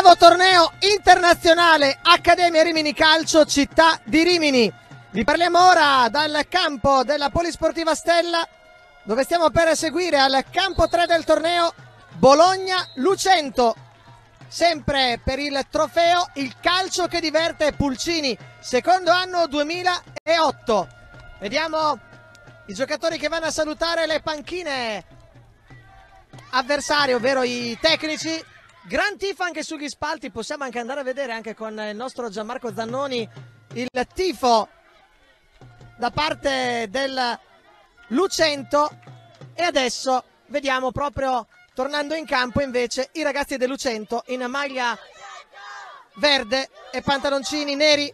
Ottavo torneo internazionale Accademia Rimini Calcio Città di Rimini. Vi parliamo ora dal campo della Polisportiva Stella dove stiamo per seguire al campo 3 del torneo Bologna-Lucento. Sempre per il trofeo il calcio che diverte Pulcini, secondo anno 2008. Vediamo i giocatori che vanno a salutare le panchine avversarie, ovvero i tecnici. Gran tifo anche sugli spalti, possiamo anche andare a vedere anche con il nostro Gianmarco Zannoni il tifo da parte del Lucento. E adesso vediamo proprio tornando in campo invece i ragazzi del Lucento in maglia verde e pantaloncini neri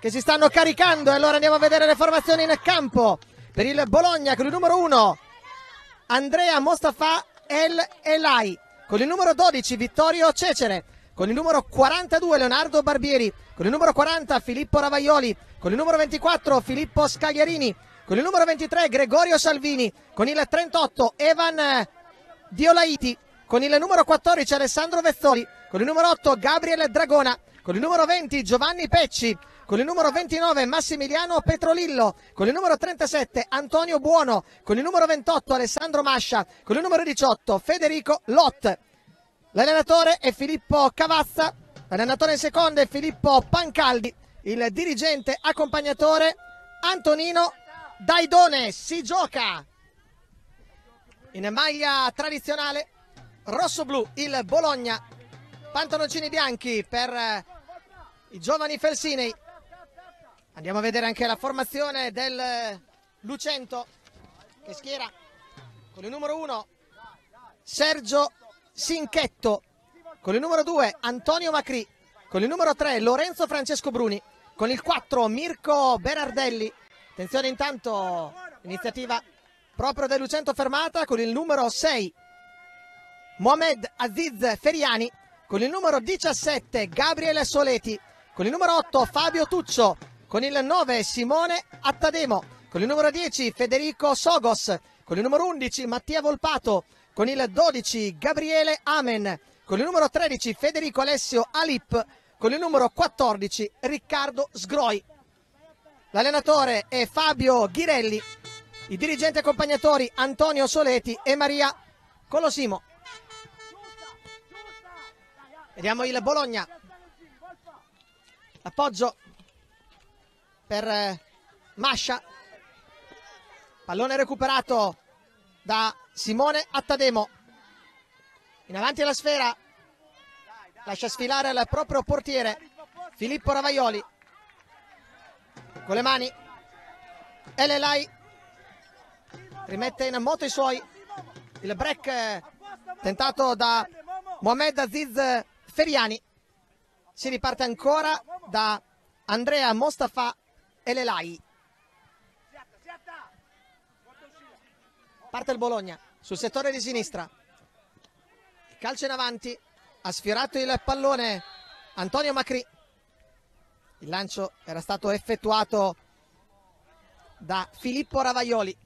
che si stanno caricando. E allora andiamo a vedere le formazioni in campo per il Bologna con il numero 1 Andrea Mostafa El Elai con il numero 12 Vittorio Cecere. Con il numero 42 Leonardo Barbieri. Con il numero 40 Filippo Ravaioli. Con il numero 24 Filippo Scagliarini con il numero 23 Gregorio Salvini, con il 38 Evan Diolaiti, con il numero 14 Alessandro Vezzoli, con il numero 8 Gabriele Dragona, con il numero 20 Giovanni Pecci, con il numero 29 Massimiliano Petrolillo, con il numero 37 Antonio Buono, con il numero 28 Alessandro Mascia, con il numero 18 Federico Lot. L'allenatore è Filippo Cavazza, l'allenatore in seconda è Filippo Pancaldi, il dirigente accompagnatore Antonino Daidone. Si gioca in maglia tradizionale rosso-blu il Bologna pantaloncini bianchi per eh, i giovani felsinei andiamo a vedere anche la formazione del Lucento che schiera con il numero 1 Sergio Sinchetto. Con il numero 2 Antonio Macri. Con il numero 3 Lorenzo Francesco Bruni. Con il 4 Mirko Berardelli. Attenzione intanto, iniziativa proprio del Lucento fermata. Con il numero 6 Mohamed Aziz Feriani, con il numero 17 Gabriele Soleti, con il numero 8 Fabio Tuccio, con il 9 Simone Attademo, con il numero 10 Federico Sogos, con il numero 11 Mattia Volpato, con il 12 Gabriele Amen, con il numero 13 Federico Alessio Alip, con il numero 14 Riccardo Sgroi. L'allenatore è Fabio Ghirelli, i dirigenti accompagnatori Antonio Soleti e Maria Colosimo. Vediamo il Bologna. Appoggio per eh, Mascia. Pallone recuperato da Simone Attademo. In avanti alla sfera. Lascia sfilare il proprio portiere Filippo Ravaioli con le mani Elelai rimette in moto i suoi il break eh, tentato da Mohamed Aziz Feriani si riparte ancora da Andrea Mostafa Elelai parte il Bologna sul settore di sinistra calcio in avanti ha sfiorato il pallone Antonio Macri il lancio era stato effettuato da Filippo Ravaioli.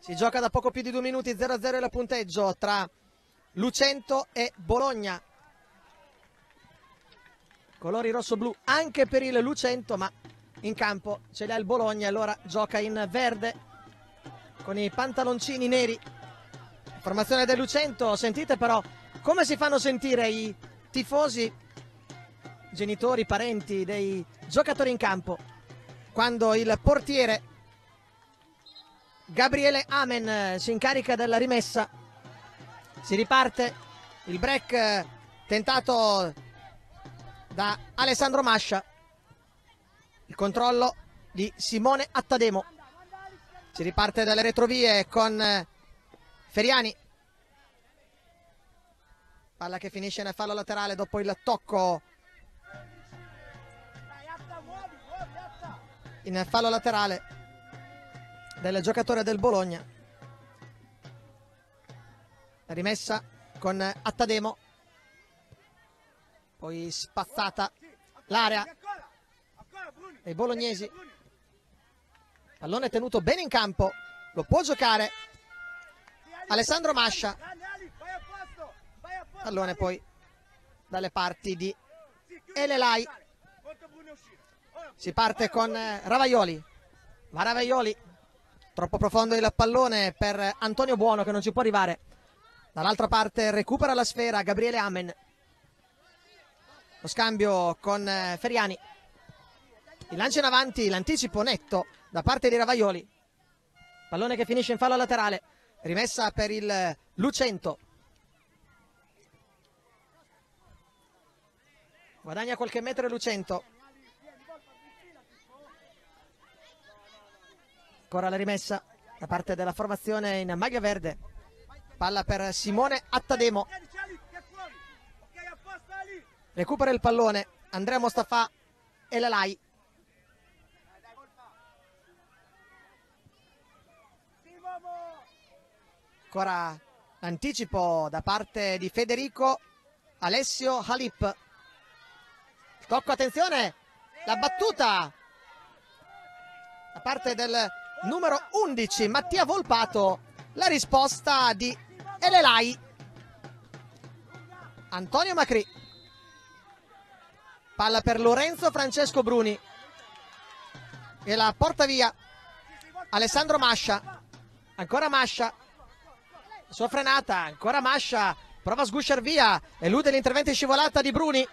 Si gioca da poco più di due minuti 0-0 il punteggio tra Lucento e Bologna. Colori rosso-blu anche per il Lucento, ma in campo ce l'ha il Bologna, allora gioca in verde con i pantaloncini neri Formazione del Lucento, sentite però come si fanno sentire i tifosi, genitori, parenti dei giocatori in campo quando il portiere Gabriele Amen si incarica della rimessa. Si riparte il break tentato da Alessandro Mascia. Il controllo di Simone Attademo. Si riparte dalle retrovie con Feriani. Palla che finisce nel fallo laterale dopo il tocco. In fallo laterale del giocatore del Bologna. La rimessa con Attademo. Poi spazzata l'area dei bolognesi. Pallone tenuto bene in campo. Lo può giocare Alessandro Mascia pallone poi dalle parti di Elelai si parte con Ravaioli ma Ravaioli troppo profondo il pallone per Antonio Buono che non ci può arrivare dall'altra parte recupera la sfera Gabriele Amen lo scambio con eh, Feriani. Il lancio in avanti l'anticipo netto da parte di Ravaioli. Pallone che finisce in fallo laterale. Rimessa per il Lucento. Guadagna qualche metro Lucento. Ancora la rimessa da parte della formazione in maglia verde. Palla per Simone Attademo recupera il pallone. Andrea Mostafa e la Lai. Ancora l'anticipo da parte di Federico Alessio Halip tocco attenzione la battuta da parte del numero 11 Mattia Volpato. La risposta di Elelai. Antonio Macri palla per Lorenzo Francesco Bruni. E la porta via. Alessandro Mascia. Ancora Mascia. Sua frenata, ancora Mascia, prova a sgusciare via, elude l'intervento in scivolata di Bruni,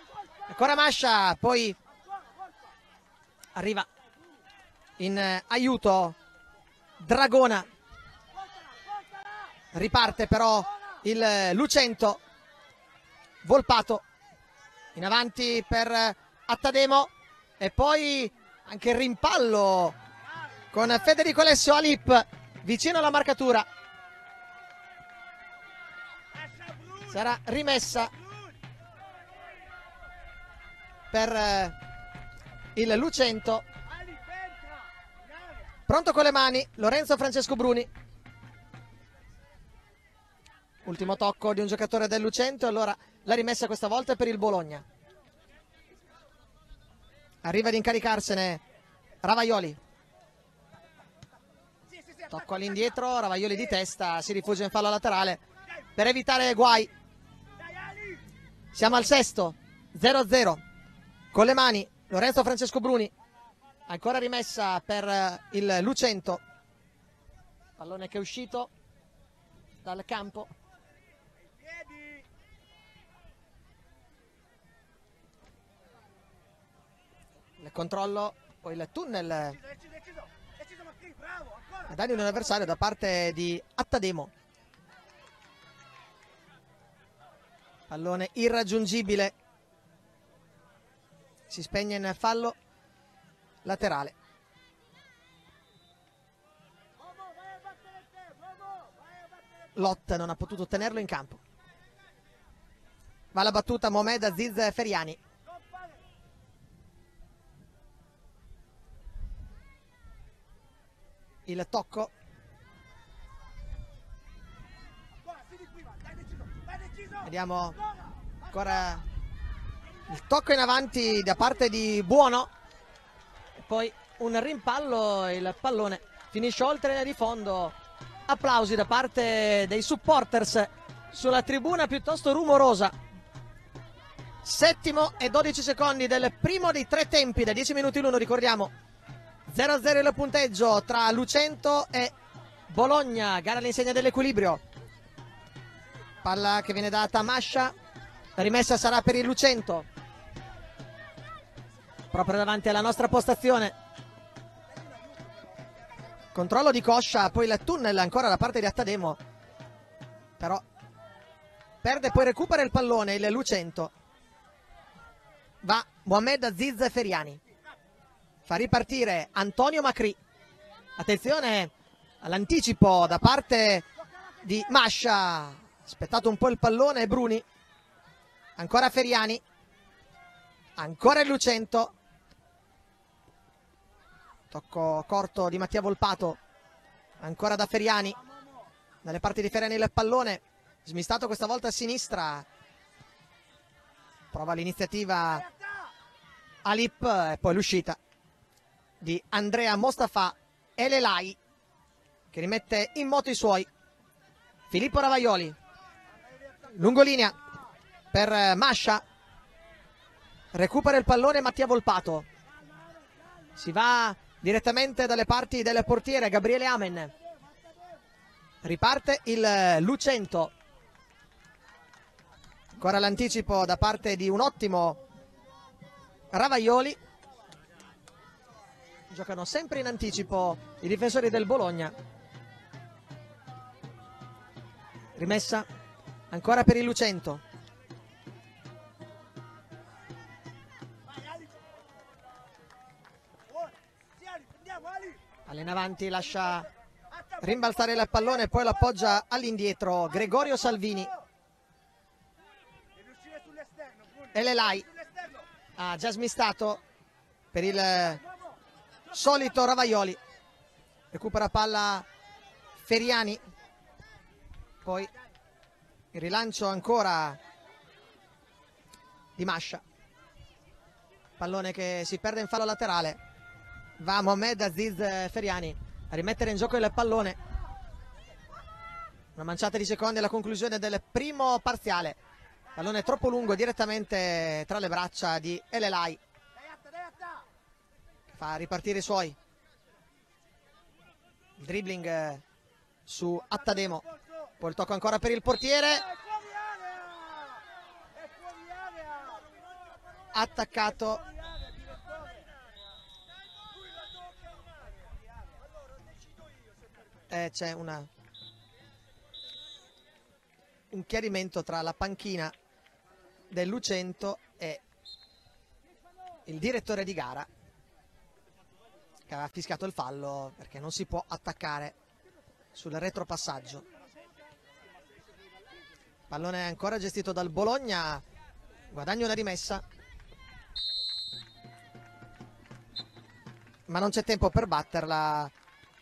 ancora Mascia, poi arriva in eh, aiuto Dragona, riparte però il eh, Lucento, Volpato, in avanti per eh, Attademo. E poi anche il rimpallo con Federico Alessio Alip vicino alla marcatura. Sarà rimessa per eh, il Lucento. Pronto con le mani Lorenzo Francesco Bruni ultimo tocco di un giocatore del Lucento allora la rimessa questa volta è per il Bologna arriva ad incaricarsene Ravaioli tocco all'indietro Ravaioli di testa si rifugia in fallo laterale per evitare guai siamo al sesto, 0-0. Con le mani Lorenzo Francesco Bruni. Ancora rimessa per eh, il Lucento. Pallone che è uscito dal campo. Il controllo, poi il tunnel. A danni di un avversario da parte di Attademo. pallone irraggiungibile. Si spegne in fallo laterale. Lot non ha potuto tenerlo in campo. Va la battuta Mohamed Aziz Feriani il tocco Vediamo ancora il tocco in avanti da parte di Buono. Poi un rimpallo, il pallone finisce oltre di fondo. Applausi da parte dei supporters sulla tribuna piuttosto rumorosa. Settimo e 12 secondi del primo dei tre tempi, da 10 minuti l'uno, ricordiamo. 0-0 il punteggio tra Lucento e Bologna, gara all'insegna dell'equilibrio. Palla che viene data a Mascia. La rimessa sarà per il Lucento. Proprio davanti alla nostra postazione. Controllo di Coscia poi il tunnel ancora da parte di Attademo. Però perde poi recupera il pallone il Lucento. Va Mohamed Aziz Feriani fa ripartire Antonio Macri. Attenzione all'anticipo da parte di Mascia. Aspettato un po' il pallone Bruni. Ancora Feriani. Ancora il Lucento. Tocco corto di Mattia Volpato. Ancora da Feriani. Dalle parti di Feriani il pallone. Smistato questa volta a sinistra. Prova l'iniziativa. Alip e poi l'uscita di Andrea Mostafa Elelai che rimette in moto i suoi. Filippo Ravaioli, lungolinea per eh, Mascia, recupera il pallone Mattia Volpato, si va direttamente dalle parti del portiere Gabriele Amen, riparte il eh, Lucento, ancora l'anticipo da parte di un ottimo Ravaioli, giocano sempre in anticipo i difensori del Bologna. Rimessa ancora per il Lucento. Allena avanti, lascia rimbalzare il pallone, poi lo appoggia all'indietro Gregorio Salvini. Elelai ha già smistato per il solito Ravaioli. Recupera palla Feriani. Poi il rilancio ancora di Mascia. Pallone che si perde in fallo laterale. Va Mohamed Aziz Feriani a rimettere in gioco il pallone. Una manciata di secondi alla conclusione del primo parziale. Pallone troppo lungo direttamente tra le braccia di Elelai. Fa ripartire i suoi. Il dribbling su Attademo. Poi il tocco ancora per il portiere. Attaccato eh, c'è una un chiarimento tra la panchina del Lucento e il direttore di gara che aveva fischiato il fallo perché non si può attaccare sul retropassaggio. Pallone ancora gestito dal Bologna guadagno una rimessa. Ma non c'è tempo per batterla.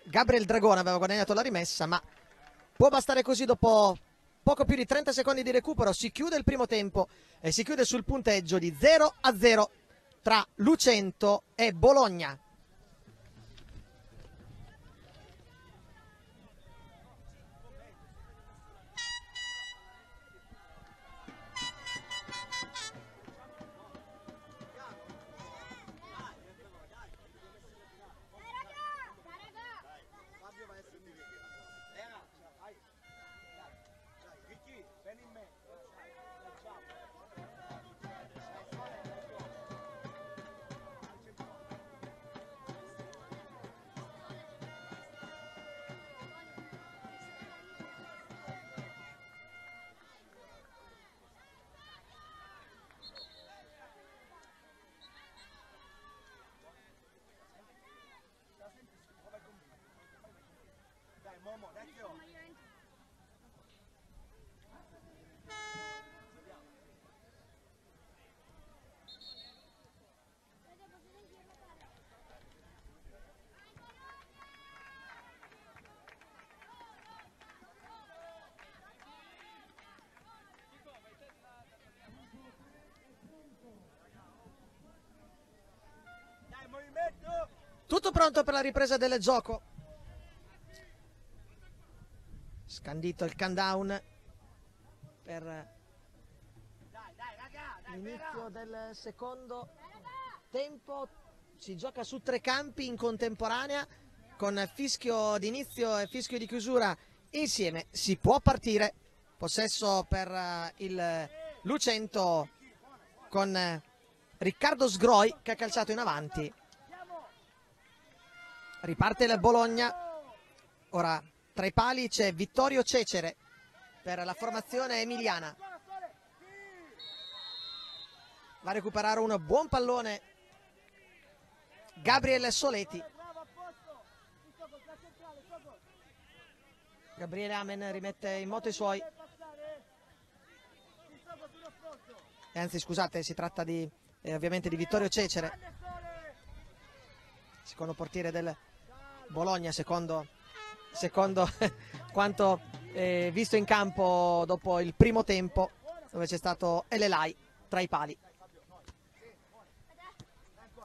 Gabriel Dragone aveva guadagnato la rimessa ma può bastare così dopo poco più di 30 secondi di recupero. Si chiude il primo tempo e si chiude sul punteggio di 0 a 0 tra Lucento e Bologna Tutto pronto per la ripresa del gioco. Scandito il countdown per l'inizio del secondo tempo. Si gioca su tre campi in contemporanea con fischio di inizio e fischio di chiusura insieme. Si può partire. Possesso per eh, il Lucento con Riccardo Sgroi che ha calciato in avanti riparte il Bologna. Ora tra i pali c'è Vittorio Cecere per la formazione emiliana. Va a recuperare un buon pallone. Gabriele Soleti. Gabriele Amen rimette in moto i suoi. Anzi scusate si tratta di eh, ovviamente di Vittorio Cecere. Secondo portiere del Bologna secondo, secondo quanto eh, visto in campo dopo il primo tempo dove c'è stato Elelai tra i pali.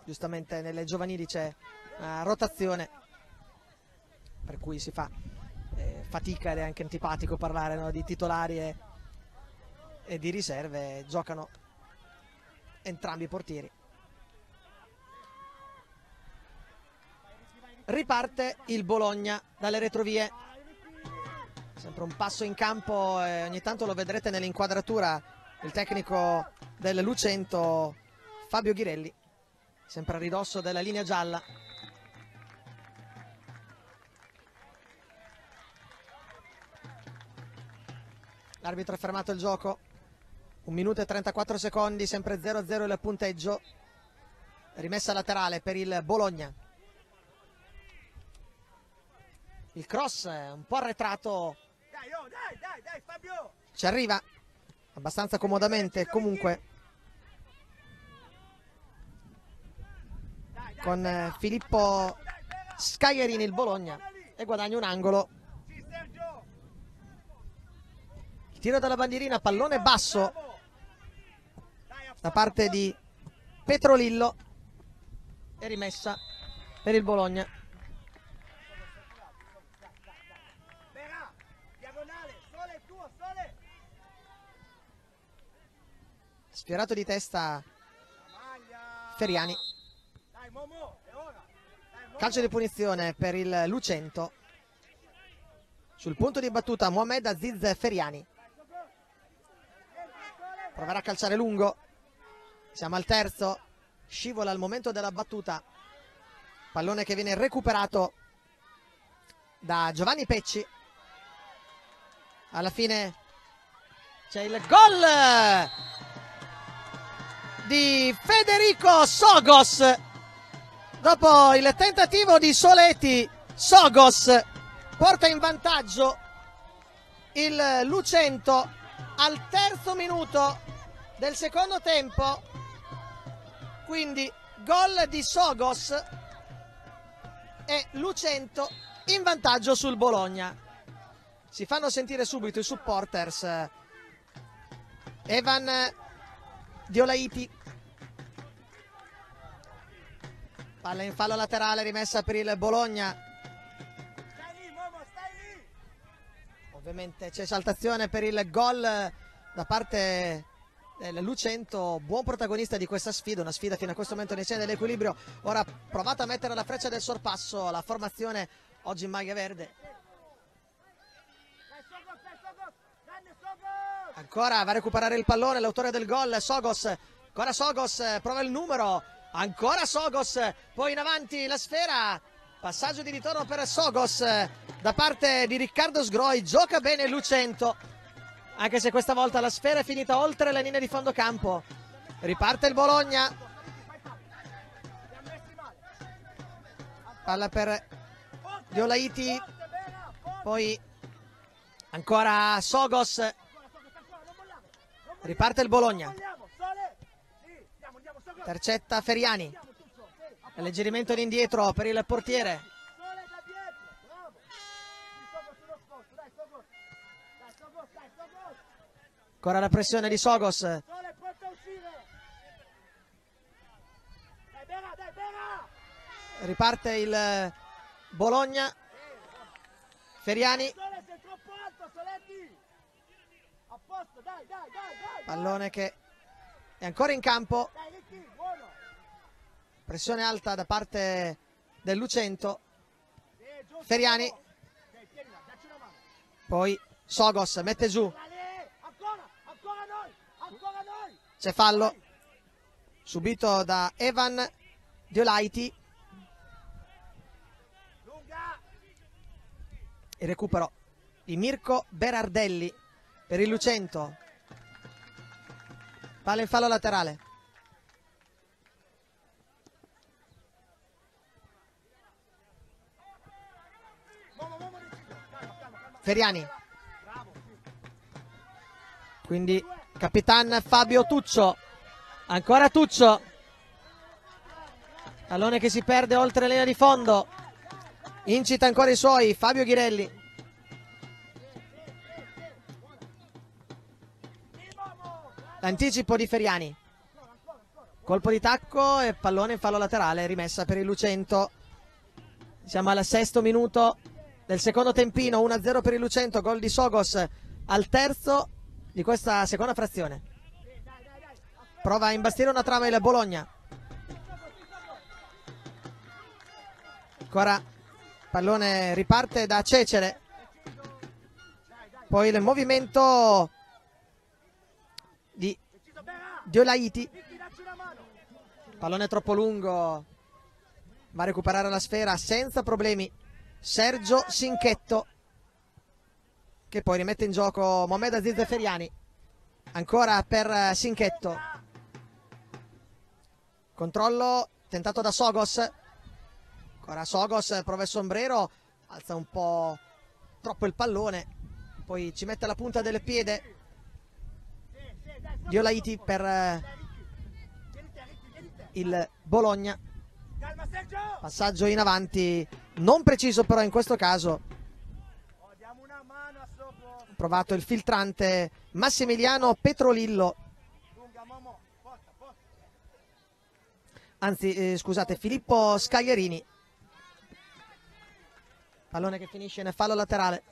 Giustamente nelle giovanili c'è una rotazione per cui si fa eh, fatica ed è anche antipatico parlare no, di titolari e, e di riserve. Giocano entrambi i portieri. Riparte il Bologna dalle retrovie. Sempre un passo in campo e ogni tanto lo vedrete nell'inquadratura il tecnico del Lucento Fabio Ghirelli, sempre a ridosso della linea gialla. L'arbitro ha fermato il gioco. Un minuto e 34 secondi, sempre 0-0 il punteggio. Rimessa laterale per il Bologna. Il cross è un po' arretrato. Ci arriva abbastanza comodamente comunque. con Filippo Scaglierini il Bologna e guadagna un angolo. Il tiro dalla bandierina pallone basso. da parte di Petrolillo. E rimessa per il Bologna sfiorato di testa Feriani. Calcio di punizione per il Lucento. Sul punto di battuta Mohamed Aziz Feriani. Proverà a calciare lungo. Siamo al terzo. Scivola al momento della battuta. Pallone che viene recuperato da Giovanni Pecci. Alla fine c'è il gol di Federico Sogos. Dopo il tentativo di Soleti, Sogos porta in vantaggio il Lucento al terzo minuto del secondo tempo. Quindi gol di Sogos e Lucento in vantaggio sul Bologna. Si fanno sentire subito i supporters. Evan Diolaiti Palla in fallo laterale rimessa per il Bologna. Ovviamente c'è esaltazione per il gol da parte del Lucento, buon protagonista di questa sfida, una sfida fino a questo momento nei segni dell'equilibrio. Ora provata a mettere la freccia del sorpasso, la formazione oggi in maglia verde. Ancora va a recuperare il pallone l'autore del gol, Sogos. Ancora Sogos, prova il numero, ancora Sogos, poi in avanti la sfera, passaggio di ritorno per Sogos da parte di Riccardo Sgroi, gioca bene Lucento, anche se questa volta la sfera è finita oltre la linea di fondo campo, riparte il Bologna, palla per Diolaiti, poi ancora Sogos, riparte il Bologna. Intercetta Feriani. Alleggerimento in indietro per il portiere. Ancora la pressione di Sogos. Riparte il Bologna. Feriani. Pallone che è ancora in campo. Pressione alta da parte del Lucento. Feriani. Poi Sogos mette giù. C'è fallo. Subito da Evan Diolaiti. Il recupero di Mirko Berardelli per il Lucento. Palla in fallo laterale. Feriani. Quindi capitan Fabio Tuccio. Ancora Tuccio. Pallone che si perde oltre la linea di fondo. Incita ancora i suoi Fabio Ghirelli. L'anticipo di Feriani. Colpo di tacco e pallone in fallo laterale, rimessa per il Lucento. Siamo al sesto minuto del secondo tempino, 1-0 per il Lucento, gol di Sogos al terzo di questa seconda frazione. Prova a imbastire una trama il Bologna. Ancora pallone riparte da Cecere. Poi il movimento di Diolaiti. Pallone troppo lungo. Va a recuperare la sfera senza problemi. Sergio Sinchetto che poi rimette in gioco Mohamed Aziz Feriani. Ancora per Sinchetto. Controllo tentato da Sogos. Ancora Sogos, prova il sombrero, alza un po' troppo il pallone, poi ci mette la punta del piede. Diolaiti per eh, il Bologna. Passaggio in avanti, non preciso però in questo caso. Provato il filtrante Massimiliano Petrolillo. Anzi, eh, scusate, Filippo Scaglierini. Pallone che finisce nel fallo laterale.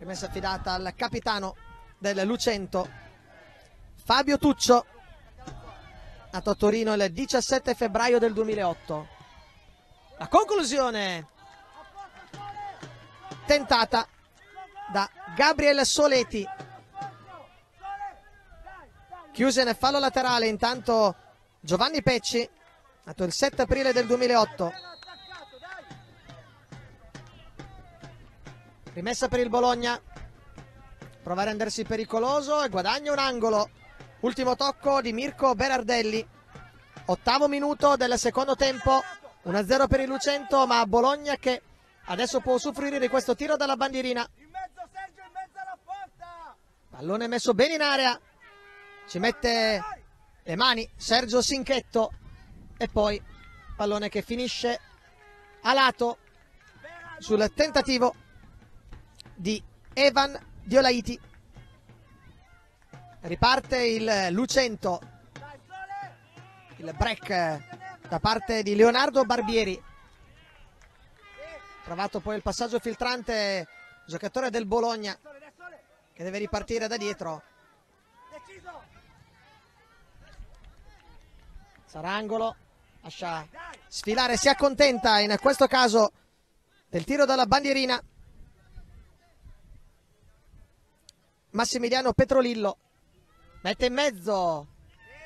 Rimessa affidata al capitano del Lucento, Fabio Tuccio, nato a Torino il 17 febbraio del 2008. La conclusione tentata da Gabriel Soleti. Chiuse nel fallo laterale intanto Giovanni Pecci nato il 7 aprile del 2008. Rimessa per il Bologna. Prova a rendersi pericoloso e guadagna un angolo. Ultimo tocco di Mirko Berardelli. Ottavo minuto del secondo tempo. 1-0 per il Lucento, ma Bologna che adesso può usufruire di questo tiro dalla bandierina. Pallone messo bene in area. Ci mette le mani Sergio Sinchetto e poi pallone che finisce a lato sul tentativo di Evan Diolaiti riparte il Lucento. Il break da parte di Leonardo Barbieri. Trovato poi il passaggio filtrante giocatore del Bologna che deve ripartire da dietro. Sarangolo lascia sfilare, si accontenta in questo caso del tiro dalla bandierina. Massimiliano Petrolillo. Mette in mezzo,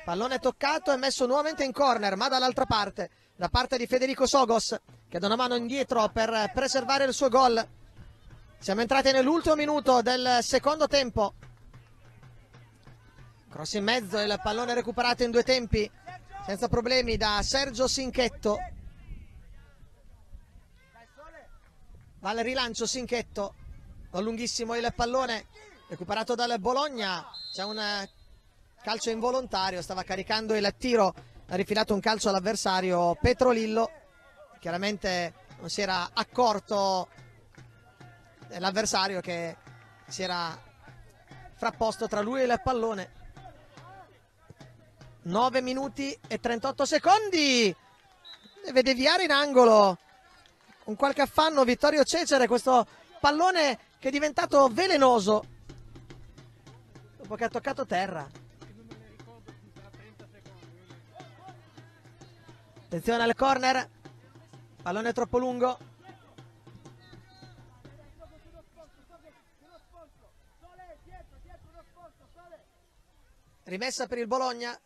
pallone toccato e messo nuovamente in corner, ma dall'altra parte, da parte di Federico Sogos, che dà una mano indietro per preservare il suo gol. Siamo entrati nell'ultimo minuto del secondo tempo. Cross in mezzo, il pallone recuperato in due tempi senza problemi da Sergio Sinchetto. Va al rilancio Sinchetto. Lunghissimo il pallone recuperato dal Bologna c'è un calcio involontario stava caricando il tiro ha rifilato un calcio all'avversario Petrolillo chiaramente non si era accorto dell'avversario che si era frapposto tra lui e il pallone 9 minuti e 38 secondi. Deve deviare in angolo. Con qualche affanno Vittorio Cecere, questo pallone che è diventato velenoso. Dopo che ha toccato terra. Attenzione al corner. Pallone troppo lungo. Rimessa per il Bologna.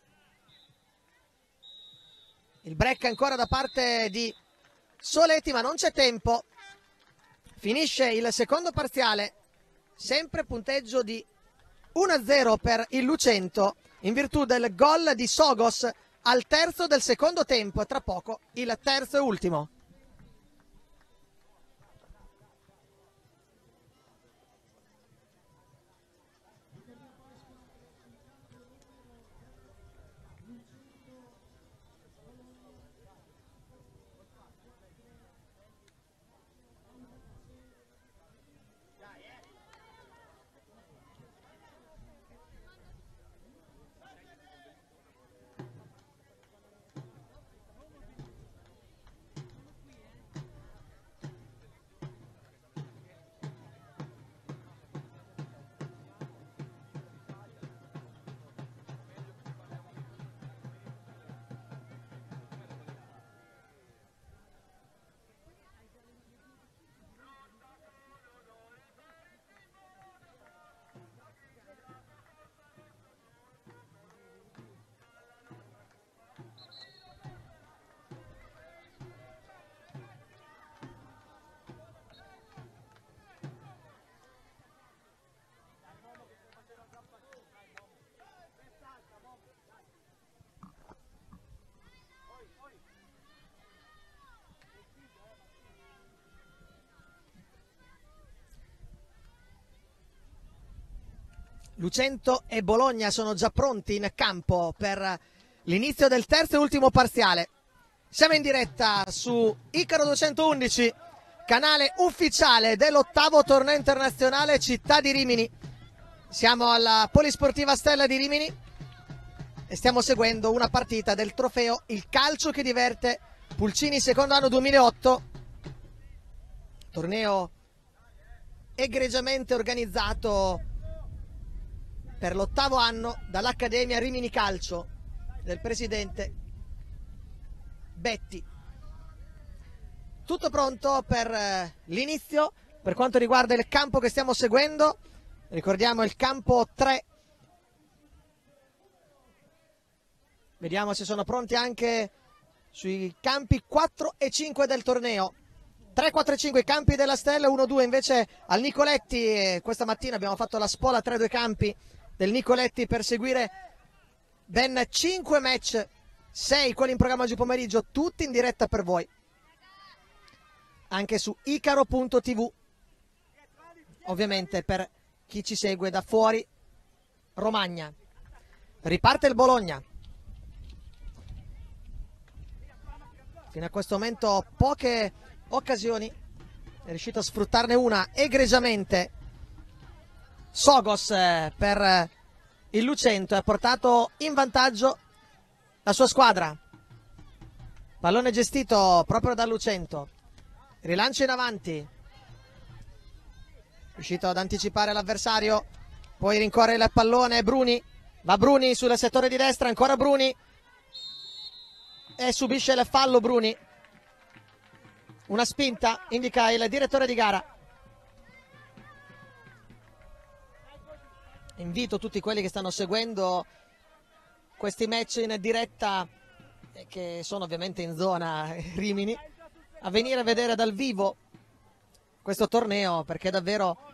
Il break ancora da parte di Soletti, ma non c'è tempo. Finisce il secondo parziale, sempre punteggio di 1-0 per il Lucento in virtù del gol di Sogos al terzo del secondo tempo e tra poco il terzo e ultimo. Lucento e Bologna sono già pronti in campo per l'inizio del terzo e ultimo parziale. Siamo in diretta su Icaro 211, canale ufficiale dell'ottavo torneo internazionale Città di Rimini. Siamo alla Polisportiva Stella di Rimini e stiamo seguendo una partita del trofeo Il calcio che diverte Pulcini secondo anno 2008. Torneo egregiamente organizzato per l'ottavo anno dall'Accademia Rimini Calcio del presidente Betti. Tutto pronto per eh, l'inizio per quanto riguarda il campo che stiamo seguendo. Ricordiamo il campo 3. Vediamo se sono pronti anche sui campi 4 e 5 del torneo. 3, 4 e 5 campi della Stella, 1, 2 invece al Nicoletti. Questa mattina abbiamo fatto la spola 3, 2 campi del Nicoletti per seguire ben 5 match, 6 quelli in programma oggi pomeriggio, tutti in diretta per voi. Anche su icaro.tv. Ovviamente per chi ci segue da fuori Romagna. Riparte il Bologna. Fino a questo momento poche occasioni. È riuscito a sfruttarne una egregiamente Sogos eh, per eh, il Lucento ha portato in vantaggio la sua squadra. Pallone gestito proprio da Lucento. Rilancio in avanti. Riuscito ad anticipare l'avversario. Poi rincorre il pallone Bruni. Va Bruni sul settore di destra, ancora Bruni. E subisce il fallo Bruni. Una spinta indica il direttore di gara. Invito tutti quelli che stanno seguendo questi match in diretta che sono ovviamente in zona Rimini a venire a vedere dal vivo questo torneo perché davvero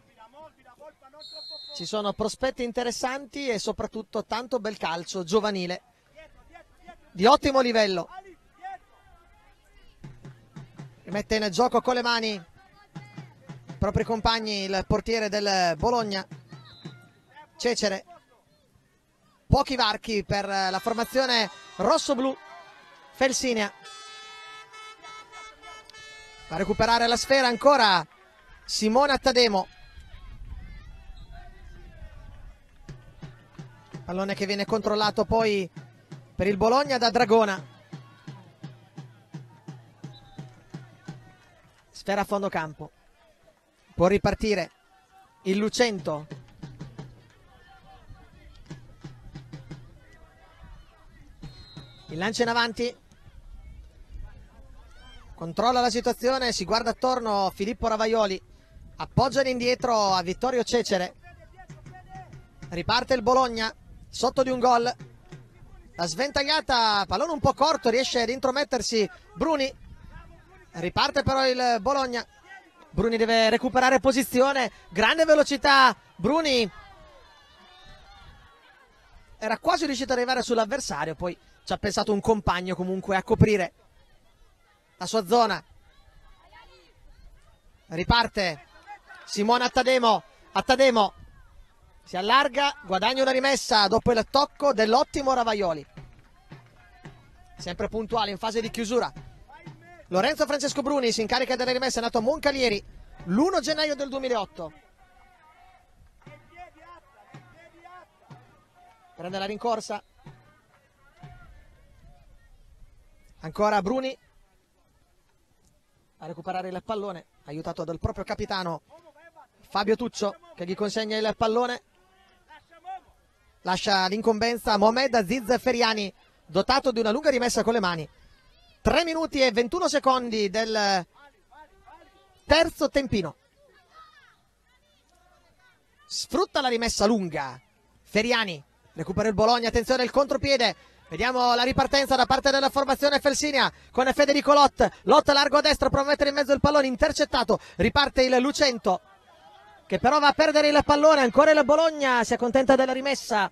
ci sono prospetti interessanti e soprattutto tanto bel calcio giovanile di ottimo livello. Mette in gioco con le mani i propri compagni il portiere del Bologna Cecere. Pochi varchi per la formazione rosso-blu. Felsinia. Va a recuperare la sfera ancora Simone Tademo. Pallone che viene controllato poi per il Bologna da Dragona. Sfera a fondo campo. Può ripartire il Lucento il lancio in avanti. Controlla la situazione si guarda attorno Filippo Ravaioli. Appoggia indietro a Vittorio Cecere. Riparte il Bologna sotto di un gol. La sventagliata pallone un po' corto riesce ad intromettersi Bruni. Riparte però il Bologna. Bruni deve recuperare posizione. Grande velocità Bruni. Era quasi riuscito ad arrivare sull'avversario poi ci ha pensato un compagno comunque a coprire la sua zona. Riparte Simone Attademo. Attademo si allarga, guadagna una rimessa dopo il tocco dell'ottimo Ravaioli. Sempre puntuale in fase di chiusura. Lorenzo Francesco Bruni si incarica della rimessa, è nato a Moncalieri l'1 gennaio del 2008. Prende la rincorsa, Ancora Bruni a recuperare il pallone, aiutato dal proprio capitano Fabio Tuccio che gli consegna il pallone. Lascia l'incombenza Mohamed Aziz Feriani, dotato di una lunga rimessa con le mani. 3 minuti e 21 secondi del terzo tempino. Sfrutta la rimessa lunga. Feriani recupera il Bologna, attenzione il contropiede Vediamo la ripartenza da parte della formazione Felsinia con Federico Lot. Lot largo a destra, prova a mettere in mezzo il pallone, intercettato. Riparte il Lucento che però va a perdere il pallone. Ancora il Bologna si accontenta della rimessa.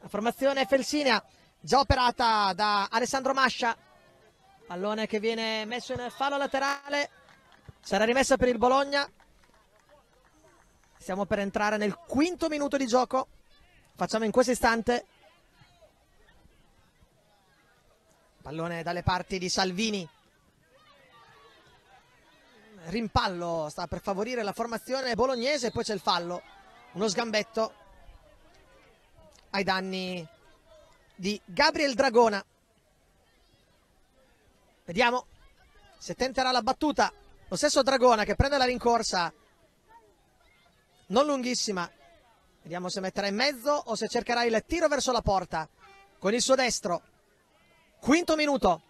La formazione Felsinia già operata da Alessandro Mascia. Pallone che viene messo in fallo laterale. Sarà rimessa per il Bologna. Stiamo per entrare nel quinto minuto di gioco. Facciamo in questo istante. Pallone dalle parti di Salvini. Rimpallo sta per favorire la formazione bolognese. Poi c'è il fallo. Uno sgambetto ai danni di Gabriel Dragona. Vediamo se tenterà la battuta. Lo stesso Dragona che prende la rincorsa. Non lunghissima. Vediamo se metterà in mezzo o se cercherà il tiro verso la porta. Con il suo destro. Quinto minuto.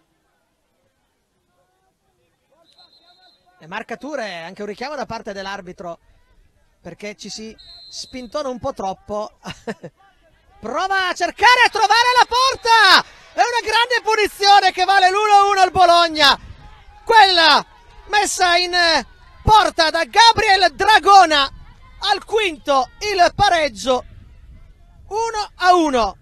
Le marcature, anche un richiamo da parte dell'arbitro perché ci si spintona un po' troppo. Prova a cercare a trovare la porta! È una grande punizione che vale l'1-1 al Bologna. Quella messa in porta da Gabriel Dragona al quinto il pareggio 1-1.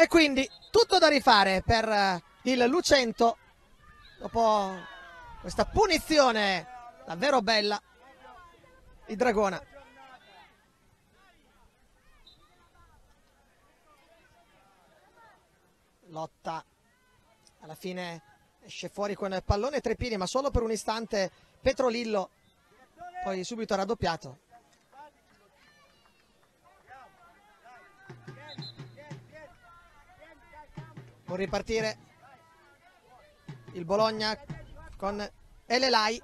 E quindi tutto da rifare per eh, il Lucento. Dopo questa punizione davvero bella di Dragona. Lotta. Alla fine esce fuori con il pallone tre piedi ma solo per un istante Petrolillo. Poi subito raddoppiato può ripartire il Bologna con Elelai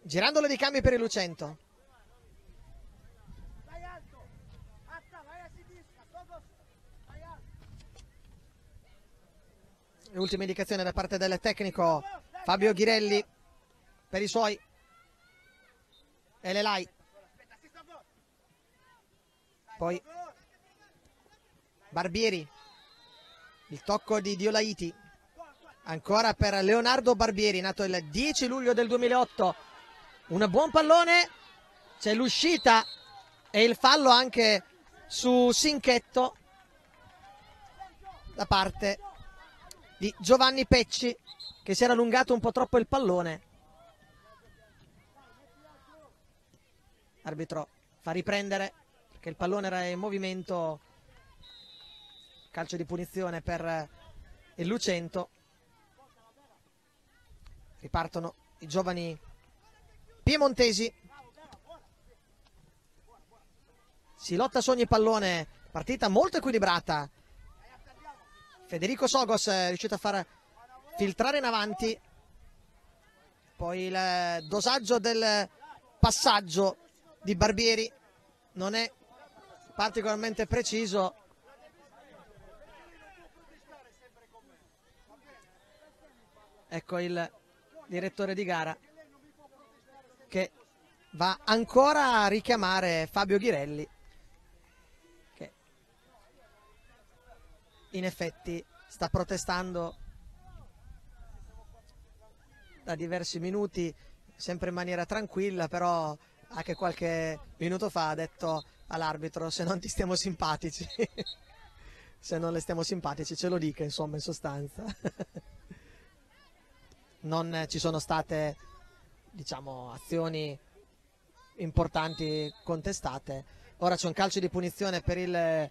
girandolo di cambi per il Lucento. Le ultime indicazioni da parte del tecnico Fabio Ghirelli per i suoi. Elelai poi Barbieri il tocco di Diolaiti. Ancora per Leonardo Barbieri nato il 10 luglio del 2008 un buon pallone. C'è l'uscita e il fallo anche su Sinchetto da parte di Giovanni Pecci che si era allungato un po' troppo il pallone. Arbitro fa riprendere perché il pallone era in movimento calcio di punizione per il Lucento. Ripartono i giovani piemontesi. Si lotta su ogni pallone. Partita molto equilibrata. Federico Sogos è riuscito a far filtrare in avanti. Poi il dosaggio del passaggio di Barbieri. Non è particolarmente preciso ecco il direttore di gara che va ancora a richiamare Fabio Ghirelli che in effetti sta protestando da diversi minuti sempre in maniera tranquilla però anche qualche minuto fa ha detto all'arbitro se non ti stiamo simpatici se non le stiamo simpatici ce lo dica insomma in sostanza non ci sono state diciamo, azioni importanti contestate. Ora c'è un calcio di punizione per il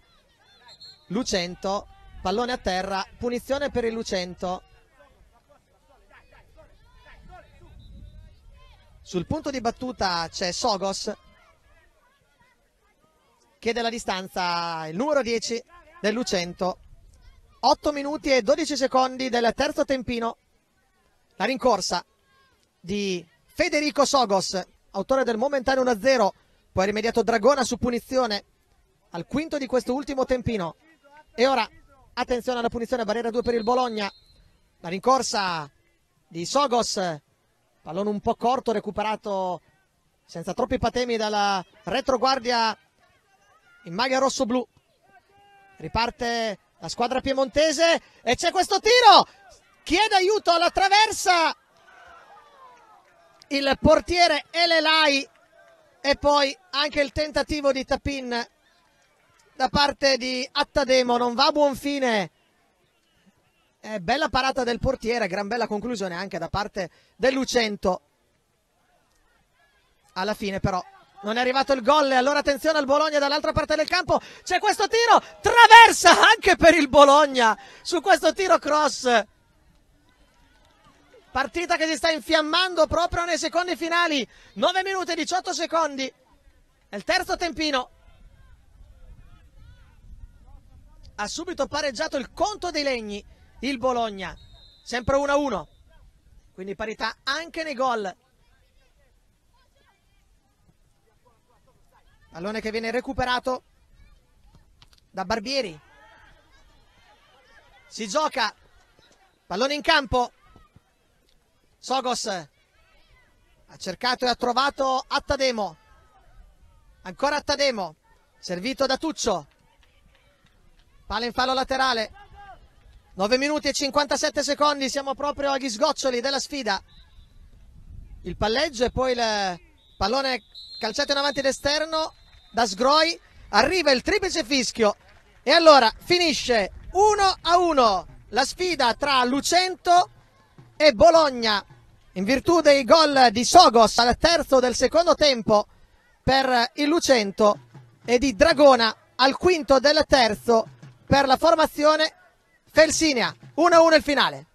Lucento, pallone a terra, punizione per il Lucento. Sul punto di battuta c'è Sogos, chiede la distanza il numero 10 del Lucento. 8 minuti e 12 secondi del terzo tempino la rincorsa di Federico Sogos, autore del momentaneo 1-0, poi rimediato Dragona su punizione al quinto di questo ultimo tempino. E ora attenzione alla punizione, barriera 2 per il Bologna. La rincorsa di Sogos, pallone un po' corto, recuperato senza troppi patemi dalla retroguardia in maglia rosso-blu. Riparte la squadra piemontese e c'è questo tiro chiede aiuto alla traversa il portiere Elelai e poi anche il tentativo di Tapin da parte di Attademo non va a buon fine Eh, bella parata del portiere, gran bella conclusione anche da parte del Lucento. Alla fine però non è arrivato il gol allora attenzione al Bologna dall'altra parte del campo. C'è questo tiro, traversa anche per il Bologna su questo tiro cross. Partita che si sta infiammando proprio nei secondi finali. 9 minuti e 18 secondi. È il terzo tempino. Ha subito pareggiato il conto dei legni il Bologna. Sempre 1-1. Quindi parità anche nei gol. Pallone che viene recuperato da Barbieri. Si gioca. Pallone in campo. Sogos ha cercato e ha trovato Attademo. Ancora Attademo. Servito da Tuccio. Palla in fallo laterale. 9 minuti e 57 secondi. Siamo proprio agli sgoccioli della sfida. Il palleggio e poi il pallone calciato in avanti d'esterno da Sgroi. Arriva il triplice fischio. E allora finisce 1 a 1 la sfida tra Lucento e Bologna in virtù dei gol di Sogos al terzo del secondo tempo per il Lucento e di Dragona al quinto del terzo per la formazione Felsinia. 1-1 il finale.